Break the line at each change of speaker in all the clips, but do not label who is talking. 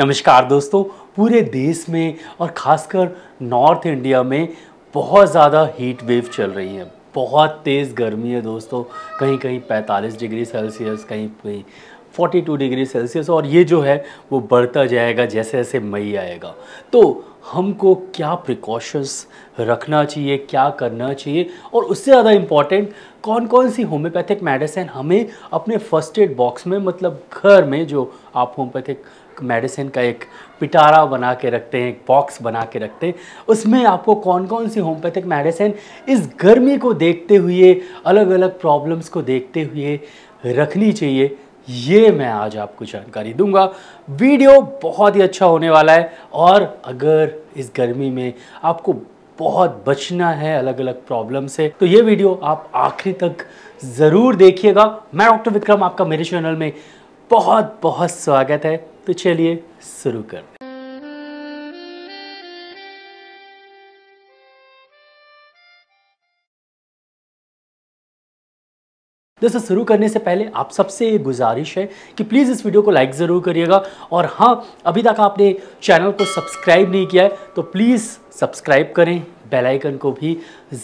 नमस्कार दोस्तों पूरे देश में और खासकर नॉर्थ इंडिया में बहुत ज़्यादा हीट वेव चल रही है बहुत तेज़ गर्मी है दोस्तों कहीं कहीं 45 डिग्री सेल्सियस कहीं कहीं 42 डिग्री सेल्सियस और ये जो है वो बढ़ता जाएगा जैसे जैसे मई आएगा तो हमको क्या प्रिकॉशंस रखना चाहिए क्या करना चाहिए और उससे ज़्यादा इम्पॉर्टेंट कौन कौन सी होम्योपैथिक मेडिसिन हमें अपने फर्स्ट एड बॉक्स में मतलब घर में जो आप होम्योपैथिक मेडिसिन का एक पिटारा बना के रखते हैं एक बॉक्स बना के रखते हैं उसमें आपको कौन कौन सी होम्योपैथिक मेडिसिन इस गर्मी को देखते हुए अलग अलग प्रॉब्लम्स को देखते हुए रखनी चाहिए ये मैं आज आपको जानकारी दूंगा वीडियो बहुत ही अच्छा होने वाला है और अगर इस गर्मी में आपको बहुत बचना है अलग अलग प्रॉब्लम से तो ये वीडियो आप आखिरी तक ज़रूर देखिएगा मैं डॉक्टर विक्रम आपका मेरे चैनल में बहुत बहुत स्वागत है तो चलिए शुरू कर दोस्तों शुरू करने से पहले आप सबसे ये गुजारिश है कि प्लीज़ इस वीडियो को लाइक ज़रूर करिएगा और हाँ अभी तक आपने चैनल को सब्सक्राइब नहीं किया है तो प्लीज़ सब्सक्राइब करें बेलाइकन को भी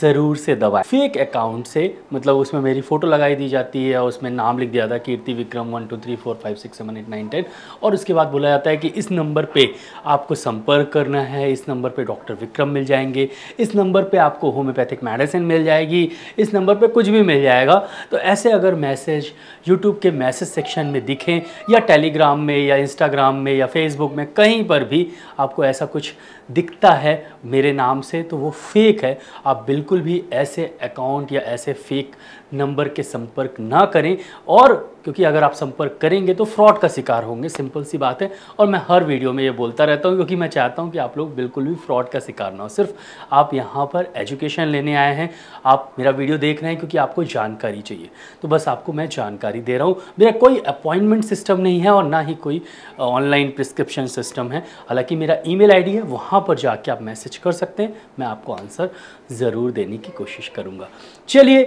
ज़रूर से दबाएं फेक अकाउंट से मतलब उसमें मेरी फ़ोटो लगाई दी जाती है और उसमें नाम लिख दिया जाता है Kirti Vikram one two three four five six seven eight nine ten और उसके बाद बोला जाता है कि इस नंबर पर आपको संपर्क करना है इस नंबर पर डॉक्टर विक्रम मिल जाएंगे इस नंबर पर आपको होम्योपैथिक मेडिसिन मिल जाएगी इस नंबर पर कुछ भी मिल जाएगा तो ऐसे अगर मैसेज यूट्यूब के मैसेज सेक्शन में दिखें या टेलीग्राम में या इंस्टाग्राम में या फेसबुक में कहीं पर भी आपको ऐसा कुछ दिखता है मेरे नाम से तो वो फेक है आप बिल्कुल भी ऐसे अकाउंट या ऐसे फेक नंबर के संपर्क ना करें और क्योंकि अगर आप संपर्क करेंगे तो फ्रॉड का शिकार होंगे सिंपल सी बात है और मैं हर वीडियो में ये बोलता रहता हूँ क्योंकि मैं चाहता हूँ कि आप लोग बिल्कुल भी फ्रॉड का शिकार ना हो सिर्फ आप यहाँ पर एजुकेशन लेने आए हैं आप मेरा वीडियो देख रहे हैं क्योंकि आपको जानकारी चाहिए तो बस आपको मैं जानकारी दे रहा हूँ मेरा कोई अपॉइंटमेंट सिस्टम नहीं है और ना ही कोई ऑनलाइन प्रिस्क्रिप्शन सिस्टम है हालाँकि मेरा ई मेल है वहाँ पर जाके आप मैसेज कर सकते हैं मैं आपको आंसर ज़रूर देने की कोशिश करूँगा चलिए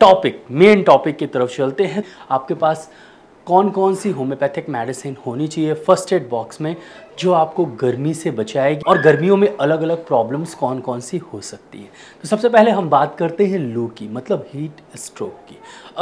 टॉपिक मेन टॉपिक की तरफ चलते हैं आपके पास कौन कौन सी होम्योपैथिक मेडिसिन होनी चाहिए फर्स्ट एड बॉक्स में जो आपको गर्मी से बचाएगी और गर्मियों में अलग अलग प्रॉब्लम्स कौन कौन सी हो सकती है तो सबसे पहले हम बात करते हैं लू की मतलब हीट स्ट्रोक की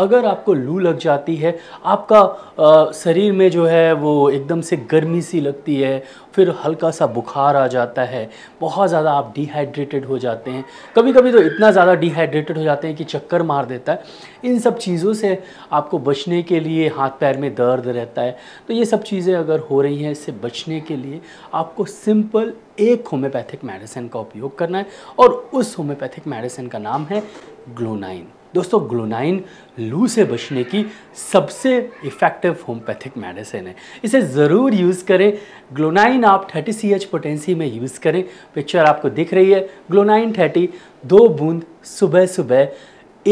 अगर आपको लू लग जाती है आपका आ, शरीर में जो है वो एकदम से गर्मी सी लगती है फिर हल्का सा बुखार आ जाता है बहुत ज़्यादा आप डिहाइड्रेटेड हो जाते हैं कभी कभी तो इतना ज़्यादा डिहाइड्रेटेड हो जाते हैं कि चक्कर मार देता है इन सब चीज़ों से आपको बचने के लिए हाथ पैर में दर्द रहता है तो ये सब चीज़ें अगर हो रही हैं इससे बचने के लिए आपको सिंपल एक होम्योपैथिक मेडिसिन का उपयोग करना है और उस होम्योपैथिक मेडिसिन का नाम है ग्लोनाइन दोस्तों ग्लोनाइन लू से बचने की सबसे इफ़ेक्टिव होम्योपैथिक मेडिसिन है इसे ज़रूर यूज़ करें ग्लोनाइन आप 30 सी एच पोटेंसी में यूज़ करें पिक्चर आपको दिख रही है ग्लोनाइन 30 दो बूंद सुबह सुबह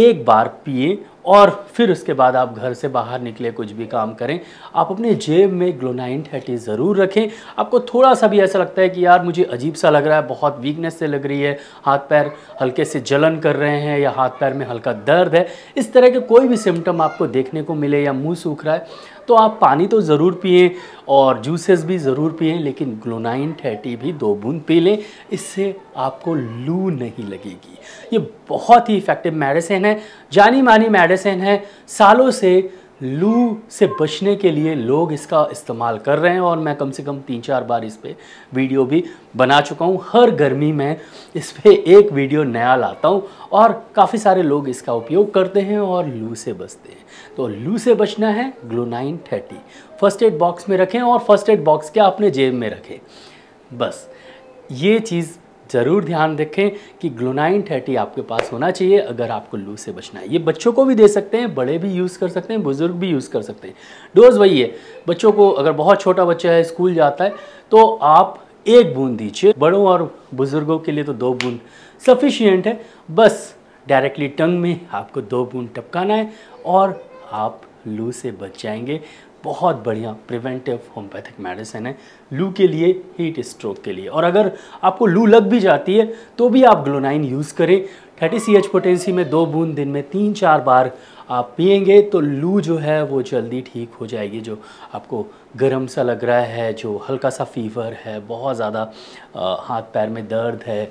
एक बार पिए और फिर उसके बाद आप घर से बाहर निकले कुछ भी काम करें आप अपने जेब में ग्लोनाइन थर्टी ज़रूर रखें आपको थोड़ा सा भी ऐसा लगता है कि यार मुझे अजीब सा लग रहा है बहुत वीकनेस से लग रही है हाथ पैर हल्के से जलन कर रहे हैं या हाथ पैर में हल्का दर्द है इस तरह के कोई भी सिम्टम आपको देखने को मिले या मुँह सूख रहा है तो आप पानी तो ज़रूर पिएँ और जूसेस भी ज़रूर पिए लेकिन ग्लोनाइन थर्टी भी दो बूंद पी लें इससे आपको लू नहीं लगेगी ये बहुत ही इफ़ेक्टिव मेडिसिन है जानी मानी मेडिसिन है सालों से लू से बचने के लिए लोग इसका इस्तेमाल कर रहे हैं और मैं कम से कम तीन चार बार इस पर वीडियो भी बना चुका हूँ हर गर्मी में इस पर एक वीडियो नया लाता हूँ और काफ़ी सारे लोग इसका उपयोग करते हैं और लू से बचते हैं तो लू से बचना है glonoine thirty first aid box में रखें और फर्स्ट एड बॉक्स क्या अपने जेब में रखें बस ये चीज़ ज़रूर ध्यान रखें कि ग्लोनाइन थर्टी आपके पास होना चाहिए अगर आपको लू से बचना है ये बच्चों को भी दे सकते हैं बड़े भी यूज़ कर सकते हैं बुज़ुर्ग भी यूज़ कर सकते हैं डोज वही है बच्चों को अगर बहुत छोटा बच्चा है स्कूल जाता है तो आप एक बूंद दीजिए बड़ों और बुज़ुर्गों के लिए तो दो बूंद सफिशियंट है बस डायरेक्टली टंग में आपको दो बूंद टपकाना है और आप लू से बच जाएंगे बहुत बढ़िया प्रिवेंटिव होम्योपैथिक मेडिसिन है लू के लिए हीट स्ट्रोक के लिए और अगर आपको लू लग भी जाती है तो भी आप ग्लोनाइन यूज़ करें थर्टी सी एच पोटेंसी में दो बूंद दिन में तीन चार बार आप पियेंगे तो लू जो है वो जल्दी ठीक हो जाएगी जो आपको गर्म सा लग रहा है जो हल्का सा फीवर है बहुत ज़्यादा हाथ पैर में दर्द है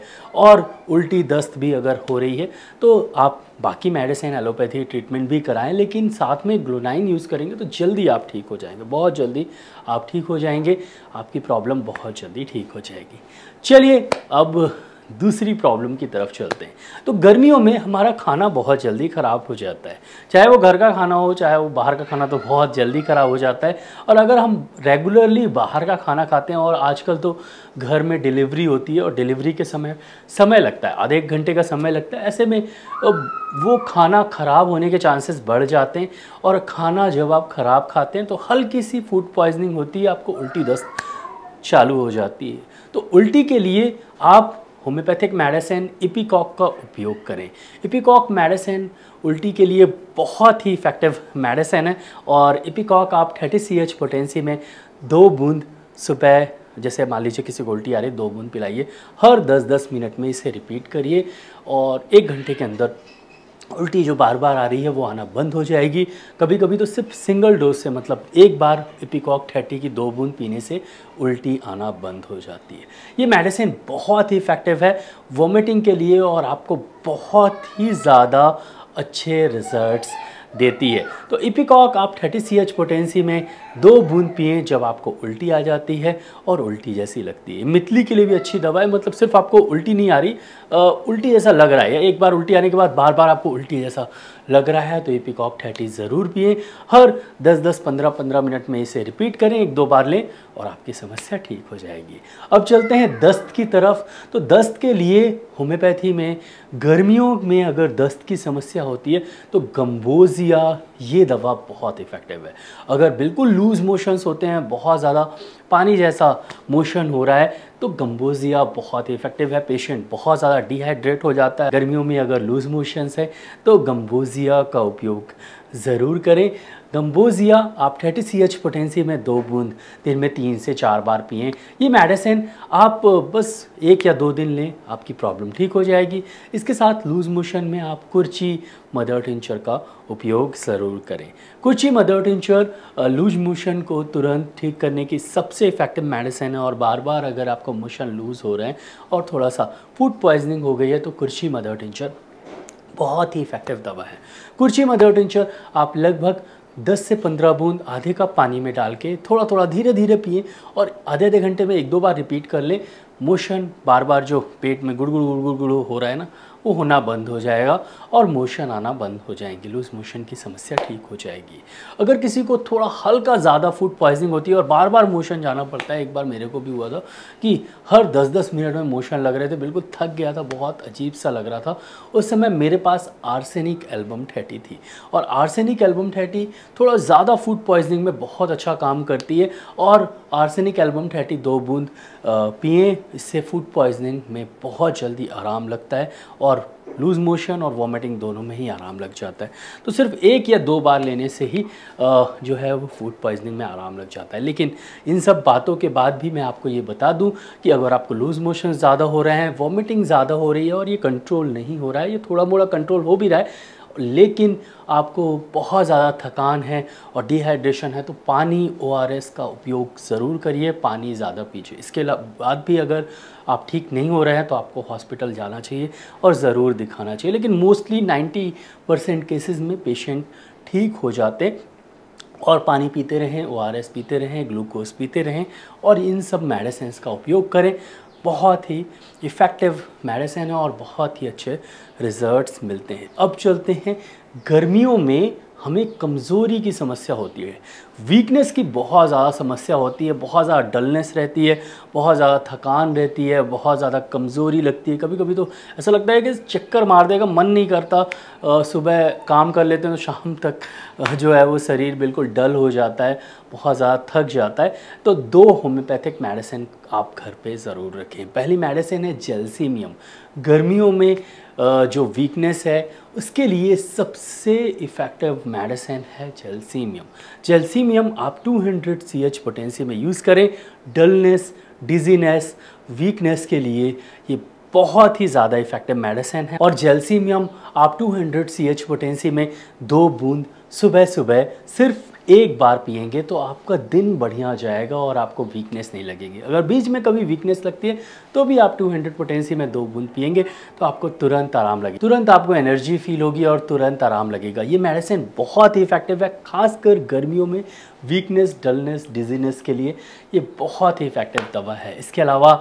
और उल्टी दस्त भी अगर हो रही है तो आप बाकी मेडिसिन एलोपैथी ट्रीटमेंट भी कराएं लेकिन साथ में ग्लूनाइन यूज़ करेंगे तो जल्दी आप ठीक हो जाएंगे बहुत जल्दी आप ठीक हो जाएंगे आपकी प्रॉब्लम बहुत जल्दी ठीक हो जाएगी चलिए अब दूसरी प्रॉब्लम की तरफ चलते हैं तो गर्मियों में हमारा खाना बहुत जल्दी ख़राब हो जाता है चाहे वो घर का खाना हो चाहे वो बाहर का खाना तो बहुत जल्दी ख़राब हो जाता है और अगर हम रेगुलरली बाहर का खाना खाते हैं और आजकल तो घर में डिलीवरी होती है और डिलीवरी के समय समय लगता है आधे एक घंटे का समय लगता है ऐसे में वो खाना ख़राब होने के चांसेस बढ़ जाते हैं और खाना जब आप ख़राब खाते हैं तो हल्की सी फूड पॉइजनिंग होती है आपको उल्टी दस्त चालू हो जाती है तो उल्टी के लिए आप होम्योपैथिक मेडिसिन इपिकॉक का उपयोग करें इपिकॉक मेडिसिन उल्टी के लिए बहुत ही इफ़ेक्टिव मेडिसिन है और इपिकॉक आप थर्टी सी एच पोटेंसी में दो बूंद सुबह जैसे मान लीजिए किसी को उल्टी आ रही दो बूंद पिलाइए हर 10-10 मिनट में इसे रिपीट करिए और एक घंटे के अंदर उल्टी जो बार बार आ रही है वो आना बंद हो जाएगी कभी कभी तो सिर्फ सिंगल डोज से मतलब एक बार इपिकॉक थर्टी की दो बूंद पीने से उल्टी आना बंद हो जाती है ये मेडिसिन बहुत ही इफ़ेक्टिव है वोमिटिंग के लिए और आपको बहुत ही ज़्यादा अच्छे रिजल्ट्स देती है तो इपिकॉक आप 30 सी एच पोटेंसी में दो बूंद पिए जब आपको उल्टी आ जाती है और उल्टी जैसी लगती है मितली के लिए भी अच्छी दवा है मतलब सिर्फ आपको उल्टी नहीं आ रही आ, उल्टी जैसा लग रहा है एक बार उल्टी आने के बाद बार बार आपको उल्टी जैसा लग रहा है तो ये पिक ऑफ थर्टी ज़रूर पिए हर 10-10 15-15 मिनट में इसे रिपीट करें एक दो बार लें और आपकी समस्या ठीक हो जाएगी अब चलते हैं दस्त की तरफ तो दस्त के लिए होम्योपैथी में गर्मियों में अगर दस्त की समस्या होती है तो गम्बोजिया ये दवा बहुत इफ़ेक्टिव है अगर बिल्कुल लूज़ मोशंस होते हैं बहुत ज़्यादा पानी जैसा मोशन हो रहा है तो गम्बोजिया बहुत ही इफेक्टिव है पेशेंट बहुत ज़्यादा डिहाइड्रेट हो जाता है गर्मियों में अगर लूज मोशंस है तो गम्बोजिया का उपयोग ज़रूर करें गम्बोजिया आप थर्टी सी एच पोटेंसी में दो बूंद दिन में तीन से चार बार पिए ये मेडिसिन आप बस एक या दो दिन लें आपकी प्रॉब्लम ठीक हो जाएगी इसके साथ लूज़ मोशन में आप कुर्ची मदर टिंचर का उपयोग ज़रूर करें कुर्ची मदर टिंचर लूज मोशन को तुरंत ठीक करने की सबसे इफ़ेक्टिव मेडिसिन है और बार बार अगर आपको मोशन लूज़ हो रहे हैं और थोड़ा सा फूड पॉइजनिंग हो गई है तो कुर्ची मदर टिंचर बहुत ही इफ़ेक्टिव दवा है कुर्ची मदर टिंचर आप लगभग 10 से 15 बूंद आधे कप पानी में डाल के थोड़ा थोड़ा धीरे धीरे पिए और आधे आधे घंटे में एक दो बार रिपीट कर लें मोशन बार बार जो पेट में गुड़गुड़ गुड़गुड़ गुड़ हो रहा है ना वो होना बंद हो जाएगा और मोशन आना बंद हो जाएगी लूज मोशन की समस्या ठीक हो जाएगी अगर किसी को थोड़ा हल्का ज़्यादा फूड पॉइजनिंग होती है और बार बार मोशन जाना पड़ता है एक बार मेरे को भी हुआ था कि हर 10-10 मिनट में मोशन लग रहे थे बिल्कुल थक गया था बहुत अजीब सा लग रहा था उस समय मेरे पास आर्सेनिक एल्बम थर्टी थी और आर्सेनिक एल्बम थर्टी थोड़ा ज़्यादा फूड पॉइजनिंग में बहुत अच्छा काम करती है और आर्सेनिक एल्बम थर्टी दो बूंद पिए इससे फूड पॉइजनिंग में बहुत जल्दी आराम लगता है और और लूज़ मोशन और वॉमिटिंग दोनों में ही आराम लग जाता है तो सिर्फ एक या दो बार लेने से ही जो है वो फूड पॉइजनिंग में आराम लग जाता है लेकिन इन सब बातों के बाद भी मैं आपको ये बता दूं कि अगर आपको लूज़ मोशन ज़्यादा हो रहे हैं वॉमिटिंग ज़्यादा हो रही है और ये कंट्रोल नहीं हो रहा है ये थोड़ा मोड़ा कंट्रोल हो भी रहा है लेकिन आपको बहुत ज़्यादा थकान है और डिहाइड्रेशन है तो पानी ओ का उपयोग ज़रूर करिए पानी ज़्यादा पीजिए इसके बाद भी अगर आप ठीक नहीं हो रहे हैं तो आपको हॉस्पिटल जाना चाहिए और ज़रूर दिखाना चाहिए लेकिन मोस्टली 90 परसेंट केसेज में पेशेंट ठीक हो जाते और पानी पीते रहें ओ पीते रहें ग्लूकोज पीते रहें और इन सब मेडिसिन का उपयोग करें बहुत ही इफ़ेक्टिव मेडिसिन है और बहुत ही अच्छे रिजल्ट्स मिलते हैं अब चलते हैं गर्मियों में हमें कमज़ोरी की समस्या होती है वीकनेस की बहुत ज़्यादा समस्या होती है बहुत ज़्यादा डलनेस रहती है बहुत ज़्यादा थकान रहती है बहुत ज़्यादा कमज़ोरी लगती है कभी कभी तो ऐसा लगता है कि चक्कर मार देगा मन नहीं करता सुबह काम कर लेते हैं तो शाम तक जो है वो शरीर बिल्कुल डल हो जाता है बहुत ज़्यादा थक जाता है तो दो होम्योपैथिक मेडिसिन आप घर पर ज़रूर रखें पहली मेडिसिन है जेल्सीमियम गर्मियों में जो वीकनेस है उसके लिए सबसे इफ़ेक्टिव मेडिसिन है जेल्सीमियम जेल्सीमियम कैडमियम आप 200 हंड्रेड सी एच पोटेंसी में यूज़ करें डलनेस डिजीनेस वीकनेस के लिए ये बहुत ही ज़्यादा इफेक्टिव मेडिसिन है और जेलसीमियम आप 200 हंड्रेड सी एच पोटेंसी में दो बूंद सुबह सुबह सिर्फ एक बार पियेंगे तो आपका दिन बढ़िया जाएगा और आपको वीकनेस नहीं लगेगी अगर बीच में कभी वीकनेस लगती है तो भी आप 200 हंड्रेड पोटेंसी में दो बूंद पियेंगे तो आपको तुरंत आराम लगेगा तुरंत आपको एनर्जी फील होगी और तुरंत आराम लगेगा ये मेडिसिन बहुत ही इफेक्टिव है खासकर गर्मियों में वीकनेस डलनेस डिजीनेस के लिए ये बहुत ही इफेक्टिव दवा है इसके अलावा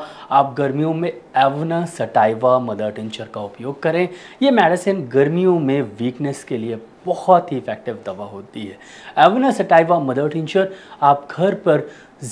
आप गर्मियों में एवना सटाइवा मदर टिंचर का उपयोग करें ये मेडिसिन गर्मियों में वीकनेस के लिए बहुत ही इफेक्टिव दवा होती है एवना सटाइवा मदर टिंचर आप घर पर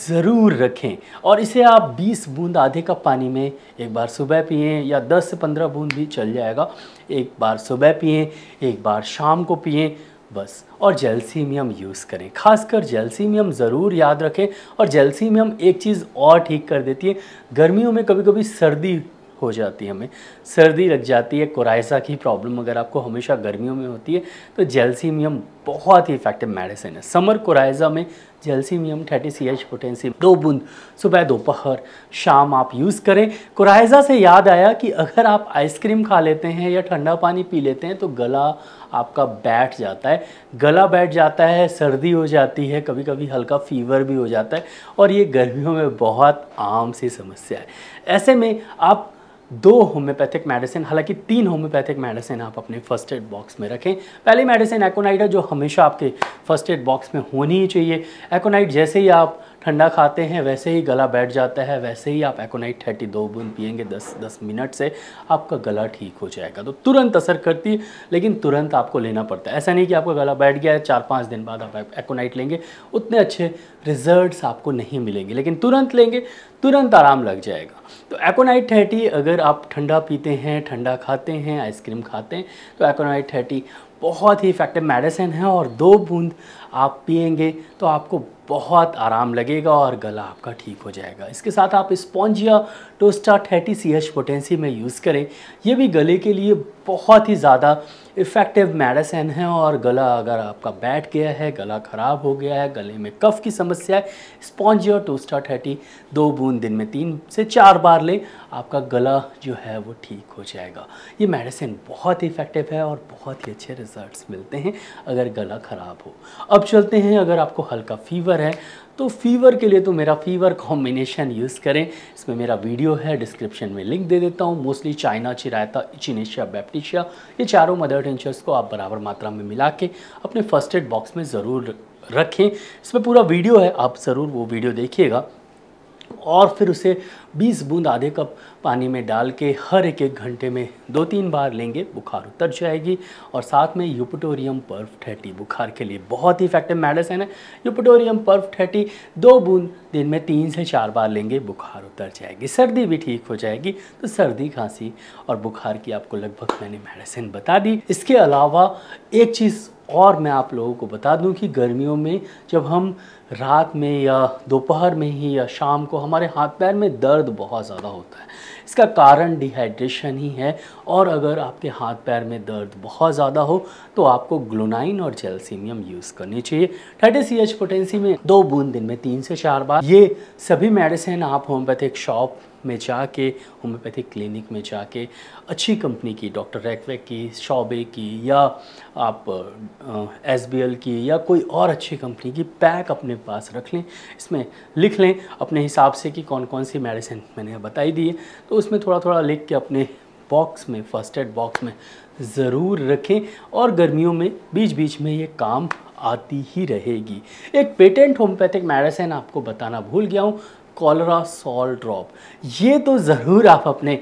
ज़रूर रखें और इसे आप 20 बूंद आधे कप पानी में एक बार सुबह पिएं या 10 से 15 बूंद भी चल जाएगा एक बार सुबह पिएं एक बार शाम को पिएं बस और जेल्सीमियम यूज़ करें खासकर जेल्सीमियम ज़रूर याद रखें और जेल्सीमियम एक चीज़ और ठीक कर देती है गर्मियों में कभी कभी सर्दी हो जाती है हमें सर्दी लग जाती है कोरायसा की प्रॉब्लम अगर आपको हमेशा गर्मियों में होती है तो जेल्सीमियम बहुत ही इफेक्टिव मेडिसिन है समर कोरायजा में gelsemium thirty C H potency दो बूंद सुबह दोपहर शाम आप यूज़ करें कोरायजा से याद आया कि अगर आप आइसक्रीम खा लेते हैं या ठंडा पानी पी लेते हैं तो गला आपका बैठ जाता है गला बैठ जाता है सर्दी हो जाती है कभी कभी हल्का फीवर भी हो जाता है और ये गर्मियों में बहुत आम सी समस्या है ऐसे में आप दो होम्योपैथिक मेडिसिन हालांकि तीन होम्योपैथिक मेडिसिन आप अपने फर्स्ट एड बॉक्स में रखें पहली मेडिसिन एकोनाइड है जो हमेशा आपके फर्स्ट एड बॉक्स में होनी ही चाहिए एकोनाइड जैसे ही आप ठंडा खाते हैं वैसे ही गला बैठ जाता है वैसे ही आप एकोनाइट थर्टी दो बूंद पियेंगे दस दस मिनट से आपका गला ठीक हो जाएगा तो तुरंत असर करती है लेकिन तुरंत आपको लेना पड़ता है ऐसा नहीं कि आपका गला बैठ गया है चार पाँच दिन बाद आप एकोनाइट लेंगे उतने अच्छे रिजल्ट आपको नहीं मिलेंगे लेकिन तुरंत लेंगे तुरंत आराम लग जाएगा तो एकोनाइट थर्टी अगर आप ठंडा पीते हैं ठंडा खाते हैं आइसक्रीम खाते हैं तो एकोनाइट थर्टी बहुत ही इफेक्टिव मेडिसिन है और दो बूंद आप पियेंगे तो आपको बहुत आराम लगेगा और गला आपका ठीक हो जाएगा इसके साथ आप स्पॉन्जिया या tosta thirty C H potency में यूज़ करें यह भी गले के लिए बहुत ही ज़्यादा इफ़ेक्टिव मेडिसिन है और गला अगर आपका बैठ गया है गला ख़राब हो गया है गले में कफ़ की समस्या है स्पॉन्ज या टोस्टा थर्टी दो बूंद दिन में तीन से चार बार लें आपका गला जो है वो ठीक हो जाएगा ये मेडिसिन बहुत ही इफ़ेक्टिव है और बहुत ही अच्छे रिजल्ट मिलते हैं अगर गला ख़राब हो अब चलते हैं अगर आपको हल्का फीवर फीवर है तो फीवर के लिए तो मेरा फीवर कॉम्बिनेशन यूज़ करें इसमें मेरा वीडियो है डिस्क्रिप्शन में लिंक दे देता हूँ मोस्टली चाइना चिरायता इचिनेशिया बैप्टिशिया ये चारों मदर टेंचर्स को आप बराबर मात्रा में मिला के अपने फर्स्ट एड बॉक्स में ज़रूर रखें इसमें पूरा वीडियो है आप ज़रूर वो वीडियो देखिएगा और फिर उसे 20 बूंद आधे कप पानी में डाल के हर एक एक घंटे में दो तीन बार लेंगे बुखार उतर जाएगी और साथ में यूपटोरियम पर्फ थर्टी बुखार के लिए बहुत ही इफेक्टिव मेडिसिन है यूपटोरियम पर्व थर्टी दो बूंद दिन में तीन से चार बार लेंगे बुखार उतर जाएगी सर्दी भी ठीक हो जाएगी तो सर्दी खांसी और बुखार की आपको लगभग मैंने मेडिसिन बता दी इसके अलावा एक चीज़ और मैं आप लोगों को बता दूं कि गर्मियों में जब हम रात में या दोपहर में ही या शाम को हमारे हाथ पैर में दर्द बहुत ज़्यादा होता है इसका कारण डिहाइड्रेशन ही है और अगर आपके हाथ पैर में दर्द बहुत ज़्यादा हो तो आपको ग्लूनाइन और जेलसीमियम यूज़ करनी चाहिए थर्टी सी एच पोटेंसी में दो बूंद दिन में तीन से चार बार ये सभी मेडिसिन आप होम्योपैथिक शॉप में जाके होम्योपैथिक क्लिनिक में जाके अच्छी कंपनी की डॉक्टर रैकवैक की शॉबे की या आप एस बी एल की या कोई और अच्छी कंपनी की पैक अपने पास रख लें इसमें लिख लें अपने हिसाब से कि कौन कौन सी मेडिसिन मैंने बताई दी है तो उसमें थोड़ा थोड़ा लिख के अपने बॉक्स में फर्स्ट एड बॉक्स में ज़रूर रखें और गर्मियों में बीच बीच में ये काम आती ही रहेगी एक पेटेंट होम्योपैथिक मेडिसिन आपको बताना भूल गया हूँ कॉलरा सॉल ड्रॉप ये तो ज़रूर आप अपने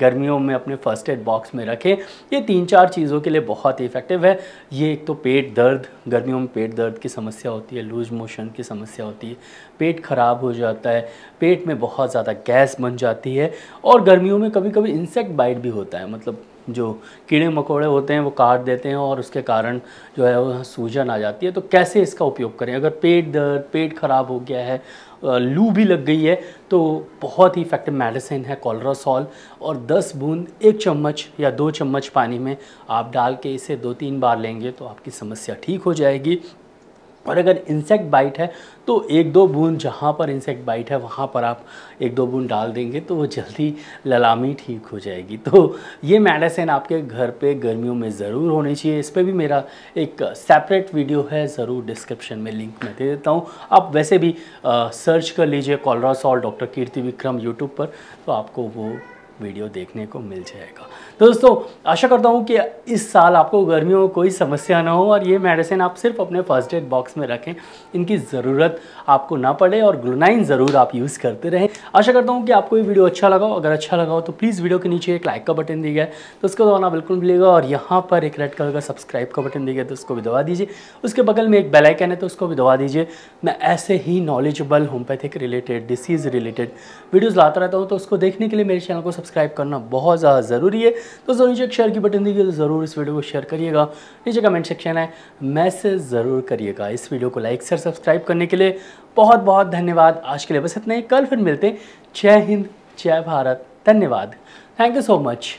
गर्मियों में अपने फर्स्ट एड बॉक्स में रखें ये तीन चार चीज़ों के लिए बहुत ही इफ़ेक्टिव है ये एक तो पेट दर्द गर्मियों में पेट दर्द की समस्या होती है लूज मोशन की समस्या होती है पेट ख़राब हो जाता है पेट में बहुत ज़्यादा गैस बन जाती है और गर्मियों में कभी कभी इंसेक्ट बाइट भी होता है मतलब जो कीड़े मकोड़े होते हैं वो काट देते हैं और उसके कारण जो है वो सूजन आ जाती है तो कैसे इसका उपयोग करें अगर पेट दर्द पेट ख़राब हो गया है लू भी लग गई है तो बहुत ही इफेक्टिव मेडिसिन है कॉलरासॉल और 10 बूंद एक चम्मच या दो चम्मच पानी में आप डाल के इसे दो तीन बार लेंगे तो आपकी समस्या ठीक हो जाएगी और अगर इंसेक्ट बाइट है तो एक दो बूंद जहाँ पर इंसेक्ट बाइट है वहाँ पर आप एक दो बूंद डाल देंगे तो वो जल्दी ललामी ठीक हो जाएगी तो ये मेडिसिन आपके घर पे गर्मियों में ज़रूर होनी चाहिए इस पर भी मेरा एक सेपरेट वीडियो है ज़रूर डिस्क्रिप्शन में लिंक मैं दे देता हूँ आप वैसे भी आ, सर्च कर लीजिए cholera salt doctor Kirti Vikram YouTube पर तो आपको वो वीडियो देखने को मिल जाएगा तो दोस्तों आशा करता हूँ कि इस साल आपको गर्मियों में कोई समस्या ना हो और ये मेडिसिन आप सिर्फ अपने फर्स्ट एड बॉक्स में रखें इनकी ज़रूरत आपको ना पड़े और ग्लूनाइन ज़रूर आप यूज़ करते रहें आशा करता हूँ कि आपको ये वीडियो अच्छा लगा अगर अच्छा लगा हो तो प्लीज़ वीडियो के नीचे एक लाइक का बटन दिया है तो उसको दबाना बिल्कुल मिलेगा और यहाँ पर एक रेड कलर का सब्सक्राइब का बटन दिया है तो उसको भी दबा दीजिए उसके बगल में एक बेलाइकन है तो उसको भी दबा दीजिए मैं ऐसे ही knowledgeable homeopathic related disease related videos लाता रहता हूँ तो उसको देखने के लिए मेरे चैनल को सब्सक्राइब सब्सक्राइब करना बहुत ज़्यादा ज़रूरी है तो जो नीचे एक शेयर की बटन दीजिए तो ज़रूर इस वीडियो को शेयर करिएगा नीचे कमेंट सेक्शन है मैसेज ज़रूर करिएगा इस वीडियो को लाइक से सब्सक्राइब करने के लिए बहुत बहुत धन्यवाद आज के लिए बस इतना ही कल फिर मिलते हैं जय हिंद जय भारत धन्यवाद थैंक यू सो मच